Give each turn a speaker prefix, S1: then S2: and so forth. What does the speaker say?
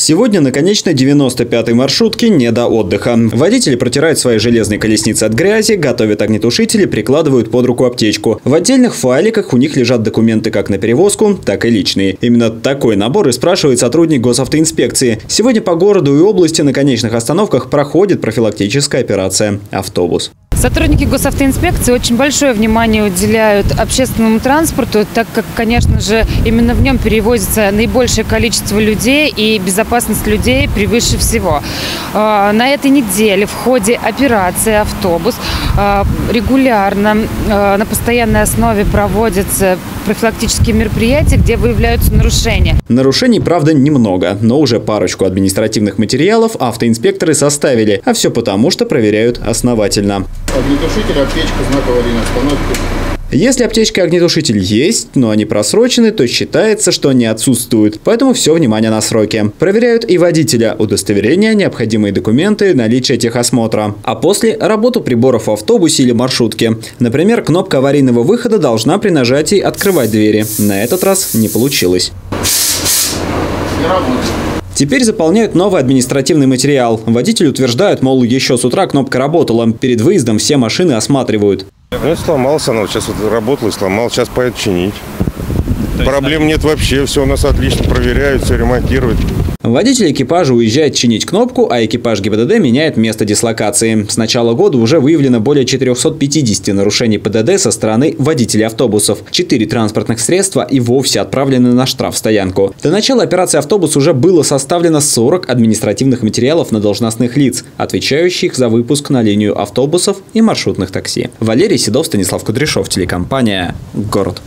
S1: Сегодня на конечной 95-й маршрутке не до отдыха. Водители протирают свои железные колесницы от грязи, готовят огнетушители, прикладывают под руку аптечку. В отдельных файликах у них лежат документы как на перевозку, так и личные. Именно такой набор и спрашивает сотрудник госавтоинспекции. Сегодня по городу и области на конечных остановках проходит профилактическая операция «Автобус».
S2: Сотрудники госавтоинспекции очень большое внимание уделяют общественному транспорту, так как, конечно же, именно в нем перевозится наибольшее количество людей и безопасность людей превыше всего. А, на этой неделе в ходе операции «Автобус» а, регулярно а, на постоянной основе проводятся профилактические мероприятия, где выявляются нарушения.
S1: Нарушений, правда, немного, но уже парочку административных материалов автоинспекторы составили, а все потому, что проверяют основательно.
S3: Огнетушитель, аптечка, знак аварийной остановки.
S1: Если аптечка и огнетушитель есть, но они просрочены, то считается, что они отсутствуют. Поэтому все внимание на сроки. Проверяют и водителя, удостоверения, необходимые документы, наличие техосмотра. А после – работу приборов в автобусе или маршрутке. Например, кнопка аварийного выхода должна при нажатии открывать двери. На этот раз не получилось.
S3: Не работает.
S1: Теперь заполняют новый административный материал. Водители утверждают, мол, еще с утра кнопка работала. Перед выездом все машины осматривают.
S4: Ну, сломался она, сейчас вот работала и сломал, сейчас поедет чинить. Проблем нет вообще, все у нас отлично проверяют, все ремонтируют.
S1: Водитель экипажа уезжает чинить кнопку, а экипаж ГИБДД меняет место дислокации. С начала года уже выявлено более 450 нарушений ПДД со стороны водителей автобусов. Четыре транспортных средства и вовсе отправлены на штрафстоянку. До начала операции «Автобус» уже было составлено 40 административных материалов на должностных лиц, отвечающих за выпуск на линию автобусов и маршрутных такси. Валерий Седов, Станислав Кудряшов, телекомпания «Город».